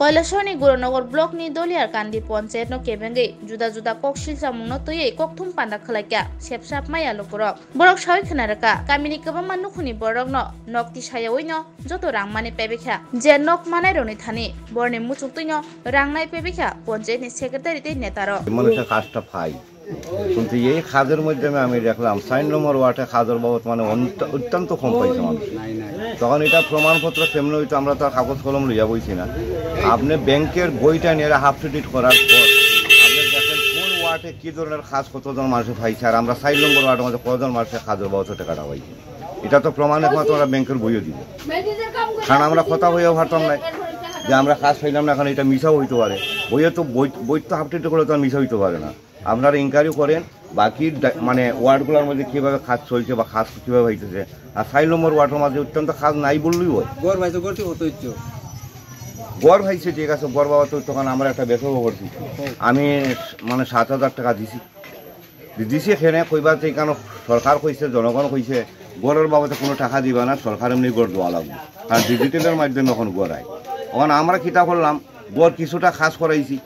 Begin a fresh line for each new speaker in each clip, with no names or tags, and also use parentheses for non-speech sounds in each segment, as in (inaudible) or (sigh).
কৈলাসরনি গুরনগর block ni দলিয়ার কান্দি panchayat no kebengi juda juda kok silsamung no tuyei kok thum panda khlaikya sepsap maya lokorok borok sawi khnaraka kamini kobangma nukhuni borok no nokti sayawi no joto rangmani pebekha je nok manai roni thani borni muchuk tui no rangnai pebekha panchayat ni secretary tei netaro
মানুষের কাজটা পাই কিন্তু এই খাদের মাধ্যমে আমি দেখলাম sign নম্বর ওয়ার্ডে খাদের বাবদ মানে অত্যন্ত কম পাইছে মানুষ তখন এটা প্রমাণপত্র কেমন হইতো আমরা তো কাগজ কলম লইয়া বইছি না আপনি ব্যাংকের বইটা নিয়ে হাফ টু করার পর আপনি দেখেন কোন ওয়ার্ডে কি ধরনের খাজ কতজন মানুষ পাইছে আর আমরা সাইন নম্বর ওয়ার্ডের মধ্যে কতজন মানুষের খাদের বাবদ টাকাটা পাইছি এটা তো প্রমাণ একমাত্র আমরা ব্যাংকের বইও দিব। কারণ আমরা কথা হইয়াও পারতাম না যে আমরা কাজ পাইলাম না এখন এটা মিশাও হইতে পারে। বইয়ে তো বই বই তো আপডেট করে তো আর মিশা হইতে পারে না। আপনারা ইনকোয়ারি করেন বাকি মানে ওয়ার্ডগুলোর মধ্যে কীভাবে কাজ চলছে বা কাজ কীভাবে হইতেছে। আর সাইল নম্বর ওয়ার্ডের মধ্যে অত্যন্ত কাজ নাই বললেই হয়।
গড় ইচ্ছো
ঠিক আছে গড় বাবা তো তখন আমরা একটা বেসরও করছি। আমি মানে সাত হাজার টাকা দিছি। দিছি এখানে কইবা তো এখানে সরকার কইছে, জনগণ কইছে গড়ের বাবদে কোনো টাকা দিবা না, সরকার এমনি গড় দেওয়া লাগবে। কারণ ডিজিটালের মাধ্যমে এখন গড় আয়। ওখানে আমরা কিতা করলাম, গড় কিছুটা খাস করাইছি।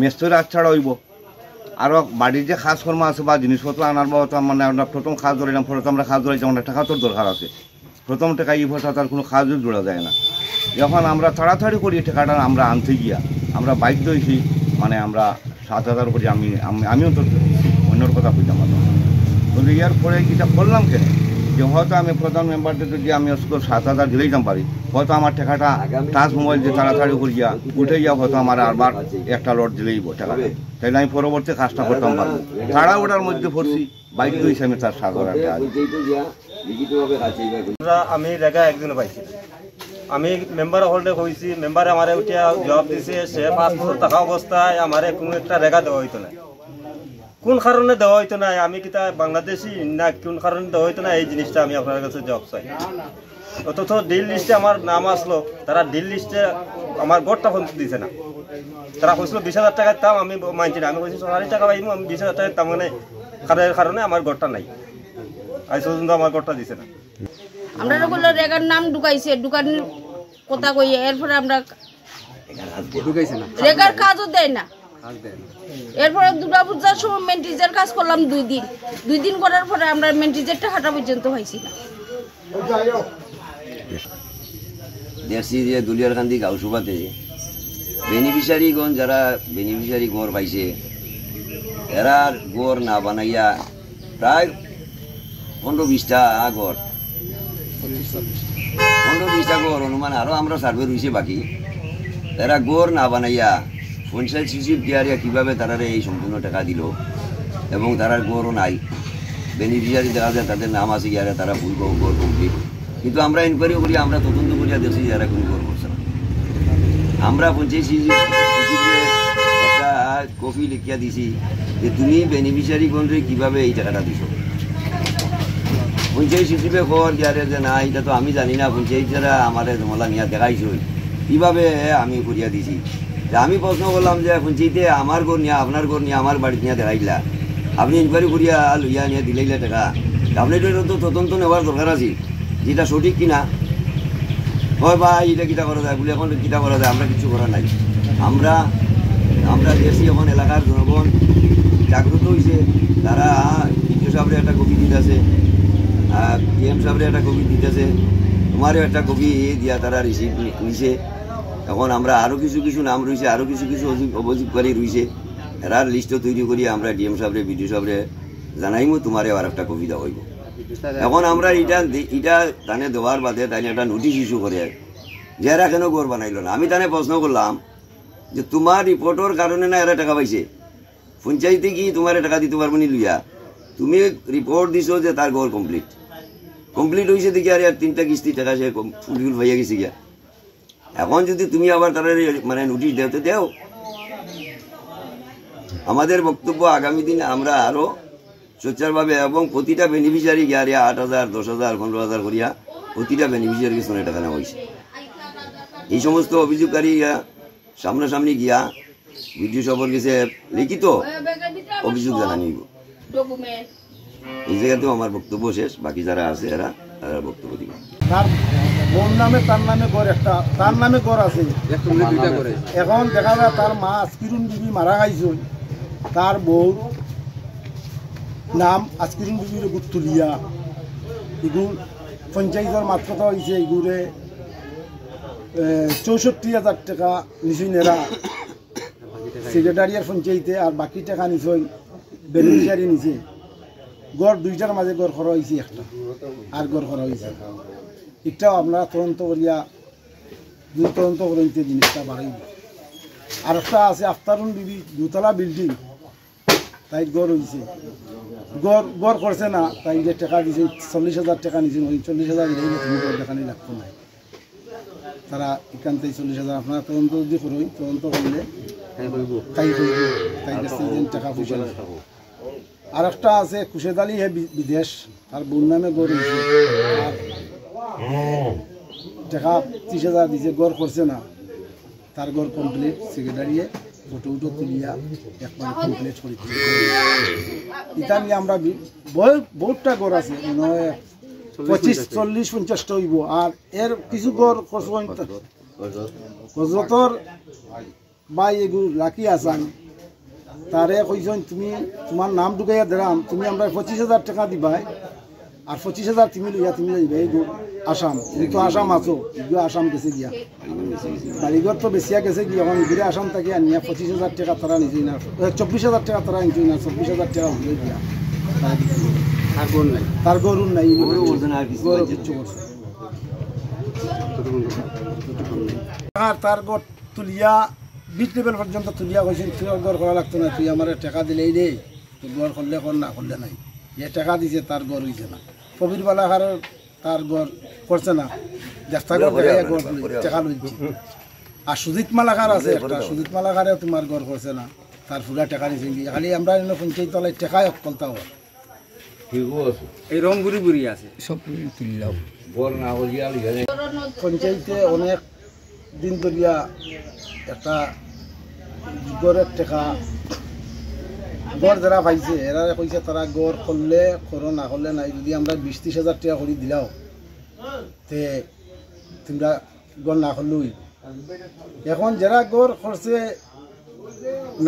মেস্তরি আচ্ছাড়া হইব। আর বাড়ির যে খাস কর্ম আছে বা জিনিসপত্র আনার বাবদ মানে আমরা প্রথম খাস ধরাইলাম প্রথম আমরা খাস ধরাইছি অনেক টাকা তোর দরকার আছে। প্রথম টাকা এই ভরসা তার কোনো কাজও জোড়া যায় না। যখন আমরা তাড়াতাড়ি করি টাকাটা আমরা আনতে গিয়া আমরা বাধ্য হয়েছি মানে আমরা সাত হাজার করে আমি আমি- আমিও তো অন্যর কথা বুঝতাম না। কিন্তু ইয়ার পরে এটা করলাম কেন? যে হয়তো আমি প্রধান মেম্বারদের যদি আমি ওসকো সাত হাজার দিলেই দাম পারি। হয়তো আমার টাকাটা টাচ মোবাইল যে তাড়াতাড়ি করিয়া উঠে গিয়া হয়তো আমার আবার একটা লট দিলেই টাকা তাইলে আমি পরবর্তী কাজটা করতাম পারব। তাড়া ওটার মধ্যে পড়ছি বাইক হয়েছে আমি তার সাত হাজার টাকা।
আমি রেগা একদিন পাইছি আমি মেম্বার হলডে হয়েছি মেম্বারে আমারে উঠিয়া জবাব দিছে, সে পাঁচ বছর থাকা অবস্থায় আমারে কোনো একটা রেগা দেওয়া হইতো না। কোন কারণে দেওয়া হইতো না? আমি কিতা বাংলাদেশি না কোন কারণে দেওয়া হইতো না? এই জিনিসটা আমি আপনার কাছে জবাব চাই। অথচ ডিল লিস্টে আমার নাম আসলো, তারা ডিল লিস্টে আমার গড়টা ফোন দিছে না। তারা কইছিল বিশ হাজার টাকার দাম আমি মানছি না। আমি কইছি, সরকারি টাকা পাইবো, আমি বিশ হাজার টাকার দাম মানে কারণে আমার গড়টা নাই। আজ পর্যন্ত আমার গড়টা দিছে না।
আমরা ওগুলো রেগার নাম ঢুকাইছে ঢুকানোর কথা কই এরপরে আমরা রেগার কাজও দেয় না।
কাজ দেয় না।
এরপরে দুর্গা পূজার সময় মেন্টিজের কাজ করলাম দুই দিন। দুই দিন করার পরে আমরা মেন্টিজের টাকাটা পর্যন্ত হয়েছি না।
দেখছি যে দুলিয়ারকান্দি গাঁওসভাতে বেনিফিশিয়ারিগণ যারা বেনিফিশিয়ারি গড় পাইছে এরা গড় না বানাইয়া প্রায় পনেরো বিশটা গড় পনেরো বিশটা গড় অনুমান আরও আমরা সার্ভে রয়েছে বাকি। তারা গড় না বানাইয়া পঞ্চায়েত সচিব দিয়ারিয়া কীভাবে তারা এই সম্পূর্ণ টাকা দিল, এবং তারার গড়ও নাই বেনিফিশিয়ারি দেখা যায় তাদের নাম আছে ইয়ারে তারা ভুল গড় কমপ্লিট কিন্তু আমরা ইনকোয়ারি করি আমরা তদন্ত করিয়া দেখছি যারা কোনো গড় করছে আমরা পঞ্চায়েত সচিবকে একটা কপি লিখিয়া দিছি যে তুমি বেনিফিশিয়ারি গণরে কীভাবে এই টাকাটা দিছো? পঞ্চায়েত সচিবে কর ইয়ারে যে না এটা তো আমি জানি না পঞ্চায়েত যারা আমার জমলা নিয়া দেখাইছো কীভাবে আমি করিয়া দিছি? আমি প্রশ্ন করলাম যে পঞ্চায়েতে আমার ঘর নিয়ে আপনার ঘর নিয়ে আমার বাড়ি নিয়ে দেখাইলা। আপনি ইনকোয়ারি করিয়া লইয়া নিয়ে দিলাইলা টাকা। আপনি এটা তো তদন্ত নেওয়ার দরকার আছে। যেটা সঠিক কিনা হয় বা এটা কিটা করা যায়? বলে এখন কিটা করা যায়, আমরা কিছু করা নাই। আমরা আমরা দেখছি এখন এলাকার জনগণ জাগ্রত হয়েছে তারা সাহেবের একটা কবি দিতেছে পিএম সাহেবের একটা কবি দিতেছে। তোমারও একটা কবি দিয়া তারা রিসিভ নিছে। এখন আমরা আরও কিছু কিছু নাম রয়েছে আরও কিছু কিছু অভিযোগ অভিযোগকারী রয়েছে। এরার লিস্টও তৈরি করি আমরা ডিএম সাহেবরে বিডিও সাহেবরে জানাইমু, তোমারে আর একটা কবি দেওয়া হইব। এখন আমরা এটা এটা তানে দেওয়ার বাদে তাই একটা নোটিশ ইস্যু করে। যে এরা কেন গড় বানাইলো না? আমি তানে প্রশ্ন করলাম যে তোমার রিপোর্টের কারণে না এরা টাকা পাইছে? পঞ্চায়েতে কি তোমার টাকা দিতে পারব নি লইয়া? তুমি রিপোর্ট দিছো যে তার গড় কমপ্লিট কমপ্লিট হয়েছে দেখি আর তিনটা কিস্তি টাকা সে ফুলফিল হয়ে গেছে গিয়া। এখন যদি তুমি আবার তারা মানে নোটিশ দেও, তো দেও। আমাদের বক্তব্য আগামী দিনে আমরা আরও সোচ্চারভাবে এবং প্রতিটা বেনিফিশিয়ারি গিয়া আট হাজার, দশ হাজার, পনেরো হাজার করিয়া প্রতিটা বেনিফিশিয়ারিকে শোনে টাকা নেওয়া হয়েছে। এই সমস্ত অভিযোগকারী সামনাসামনি গিয়া বিদ্যুৎ সবর গেছে লিখিত অভিযোগ জানানি হইব।
ডকুমেন্ট
এই জায়গাতেও আমার বক্তব্য শেষ বাকি যারা আছে এরা তারা বক্তব্য দিবে।
তার
বোন নামে তার নামে ঘর একটা তার নামে ঘর আছে।
একটা মিলে দুইটা করে।
এখন দেখা যায় তার মা আজকিরুন বিবি মারা গাইছে তার বউ নাম আজকিরুন বিবির গুতুলিয়া এগুর পঞ্চায়েতের মাত্রতা হয়েছে এগুরে চৌষট্টি হাজার টাকা নিছুই নেরা। (coughs) সেক্রেটারিয়ার পঞ্চায়েতে আর বাকি টাকা নিছই বেনিফিশিয়ারি নিছে গড় দুইটার মাঝে গড় খরা হয়েছে একটা আর গড় খরা হয়েছে এটাও আপনারা তদন্ত করিয়া দুই তদন্ত করেন জিনিসটা বাড়াইব। আর একটা আছে আফতারুন বিবি দুতলা বিল্ডিং তাই গড় হয়েছে গড় গড় করছে না তাই যে টাকা দিছে চল্লিশ হাজার টাকা নিছে ওই চল্লিশ হাজার দেখানি লাগতো না। তারা এখান থেকে চল্লিশ হাজার আপনারা তদন্ত যদি করই তদন্ত করলে তাই তাই টাকা পয়সা। আর একটা আছে খুশেদ আলী, হে বিদেশ। তার বোন নামে গড় টাকা ত্রিশ হাজার দিছে গড় করছে না। তার গড় কমপ্লিট সেক্রেটারিয়ে ফটো উটো তুলিয়া একবার কমপ্লিট করে ইটা নিয়ে আমরা বহুতটা গড় আছে নয় পঁচিশ, চল্লিশ পঞ্চাশটা হইব। আর এর কিছু গড় হজরতর বা এগুলো রাখি আসান। তারে কইছেন তুমি তোমার নাম ঢুকাইয়া দিলাম তুমি আমরা পঁচিশ হাজার টাকা দিবাই। আর পঁচিশ হাজার তুমি লইয়া তুমি যাইবা এই আসাম। তুমি তো আসাম আছো এগুলো আসাম গেছে গিয়া। বাড়িঘর তো বেশিয়া গেছে গিয়া এখন এগুলো আসাম থাকি আনিয়া পঁচিশ হাজার টাকা তারা নিজেই না চব্বিশ হাজার টাকা তারা নিচেই না চব্বিশ হাজার টাকা হইলে দিয়া তারা দিছে।
নাই?
তার গরুর নাই তার গড় তুলিয়া বিট লেভেল পর্যন্ত তুলিয়া কইছেন তুই গড় করা লাগতো না তুই আমার টাকা দিলেই দে তুই গড় করলে কর না করলে নাই। যে টাকা দিছে তার গড় হইছে না। কবির বালাঘারের তার গড় করছে না। দেখতা গড় গড় টাকা লইছে আর সুজিত মালাকার আছে একটা সুজিত মালাকারে তোমার গড় করছে না। তার পুরা টাকা দিছে কি খালি আমরা এনে পঞ্চায়েত তলায় টাকাই অকলতা হয়
এই রং গুড়ি গুড়ি আছে
পঞ্চায়েতে অনেক দিন ধরিয়া একটা গড়ের টেকা গড় যারা পাইছে এরা কইছে তারা গড় করলে করো, না করলে নাই। যদি আমরা বিশ ত্রিশ হাজার টাকা করে দিলাও, তে তোমরা গড় না করলেই। এখন যারা গড় করছে,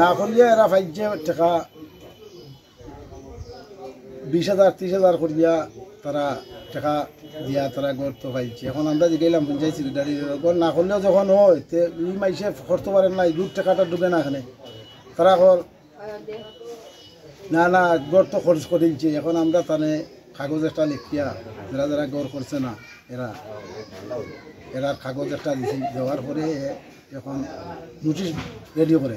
না করলে এরা পাইছে টাকা বিশ হাজার ত্রিশ হাজার করিয়া তারা টাকা দিয়া তারা গড় তো পাইছে। এখন আমরা যে গেলাম পঞ্চায়েত গড় না করলেও যখন হয়, তে ই মাইসে করতে পারেন না দূর টাকাটা ঢুকে না এখানে। তারা কর না না গড় তো খরচ করে দিচ্ছে এখন আমরা তানে কাগজ একটা লিখিয়া, যারা যারা গড় করছে না, এরা। এরা কাগজ একটা দিছি, দেওয়ার পরে এখন নোটিশ রেডি করে।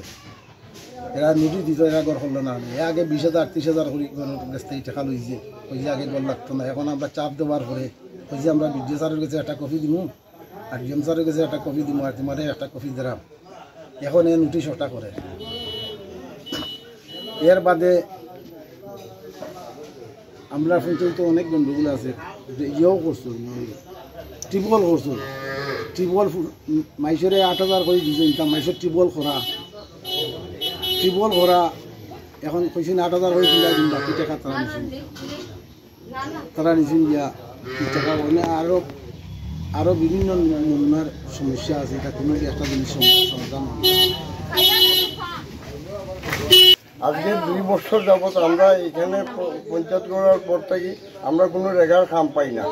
এরা নোটিশ দিত এরা গড় করল না এ আগে বিশ হাজার ত্রিশ হাজার করে কাছ থেকে টাকা লইছে ওই যে আগে গড় লাগতো না। এখন আমরা চাপ দেওয়ার পরে, ওই যে আমরা বিডিও স্যারের কাছে একটা কপি দিব আর ডিএম স্যারের কাছে একটা কপি দিব আর তোমার একটা কপি দিলাম। এখন এ নোটিশ ওটা করে। এর বাদে আমরা পঞ্চায়েত অনেক গন্ডগোল আছে ইয়েও করছ টিউবওয়েল করছ। টিউবওয়েল মাইসরে আট হাজার করে দিছে ইটা মাইসের টিউবওয়েল করা। টিউবওয়েল করা এখন কইছেন আট হাজার করে দিলা দিন বাকি টাকা তারা নিছেন তারা নিছেন দিয়া কি টাকা মানে আরও আরও বিভিন্ন সমস্যা আছে। এটা কোনো একটা জিনিস সম- সমাধান
আজকে দুই বছর যাবত আমরা এখানে পঞ্চায়েত করার পর থেকে আমরা কোনো রেগার খাম পাই না।